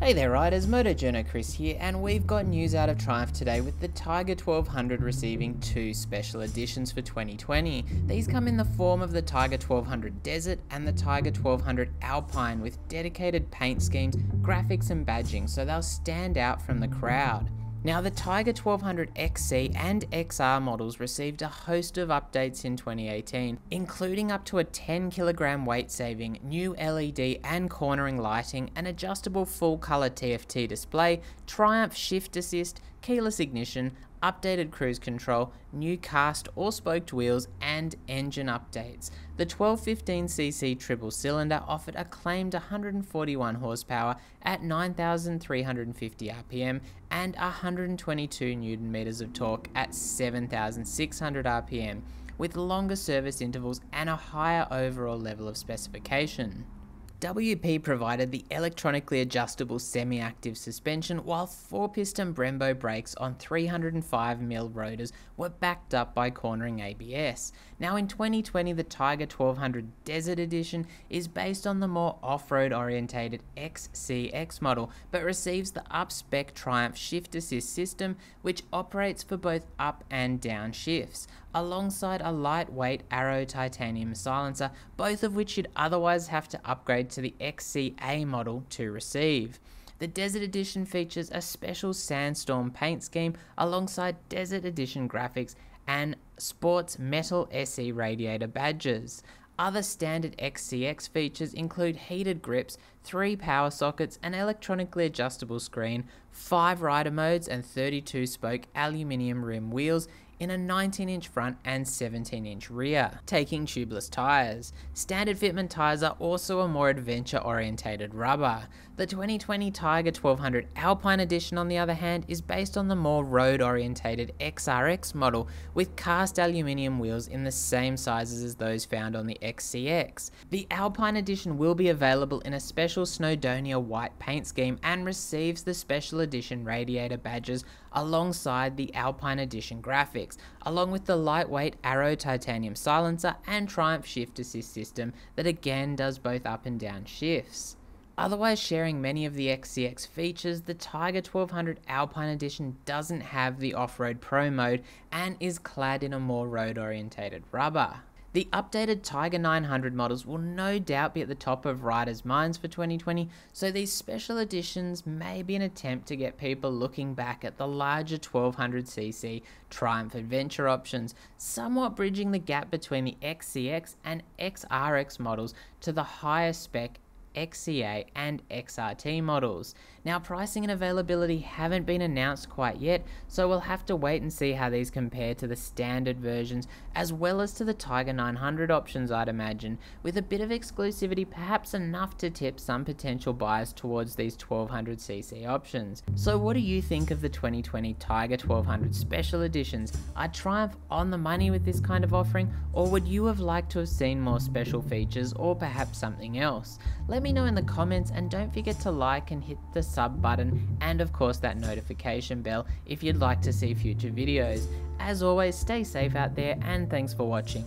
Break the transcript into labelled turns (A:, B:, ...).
A: Hey there riders, MotoJourno Kris here and we've got news out of Triumph today with the Tiger 1200 receiving two special editions for 2020. These come in the form of the Tiger 1200 Desert and the Tiger 1200 Alpine with dedicated paint schemes, graphics and badging so they'll stand out from the crowd. Now, the Tiger 1200 XC and XR models received a host of updates in 2018, including up to a 10 kilogram weight saving, new LED and cornering lighting, an adjustable full color TFT display, Triumph Shift Assist, keyless ignition, updated cruise control, new cast or spoked wheels, and engine updates. The 1215cc triple cylinder offered a claimed 141 horsepower at 9,350 rpm and 122 newton meters of torque at 7,600 rpm, with longer service intervals and a higher overall level of specification. WP provided the electronically adjustable semi-active suspension while 4-piston Brembo brakes on 305mm rotors were backed up by cornering ABS. Now in 2020 the Tiger 1200 Desert Edition is based on the more off-road orientated XCX model but receives the up-spec Triumph Shift Assist system which operates for both up and down shifts alongside a lightweight Arrow titanium silencer both of which you'd otherwise have to upgrade to the XCA model to receive. The Desert Edition features a special sandstorm paint scheme alongside Desert Edition graphics and sports metal SE radiator badges. Other standard XCX features include heated grips, 3 power sockets, an electronically adjustable screen, 5 rider modes and 32 spoke aluminium rim wheels in a 19 inch front and 17 inch rear, taking tubeless tyres. Standard fitment tyres are also a more adventure orientated rubber. The 2020 Tiger 1200 Alpine Edition on the other hand is based on the more road orientated XRX model with cast aluminium wheels in the same sizes as those found on the XCX. The Alpine Edition will be available in a special Snowdonia white paint scheme and receives the special edition radiator badges alongside the Alpine Edition graphics, along with the lightweight Arrow titanium silencer and Triumph shift assist system that again does both up and down shifts. Otherwise sharing many of the XCX features, the Tiger 1200 Alpine Edition doesn't have the off-road pro mode and is clad in a more road orientated rubber. The updated Tiger 900 models will no doubt be at the top of riders' minds for 2020, so these special editions may be an attempt to get people looking back at the larger 1200cc Triumph Adventure options, somewhat bridging the gap between the XCX and XRX models to the higher spec XCA and XRT models. Now pricing and availability haven't been announced quite yet, so we'll have to wait and see how these compare to the standard versions as well as to the Tiger 900 options I'd imagine, with a bit of exclusivity perhaps enough to tip some potential buyers towards these 1200cc options. So what do you think of the 2020 Tiger 1200 special editions? Are Triumph on the money with this kind of offering or would you have liked to have seen more special features or perhaps something else? let me know in the comments and don't forget to like and hit the sub button and of course that notification bell if you'd like to see future videos. As always, stay safe out there and thanks for watching.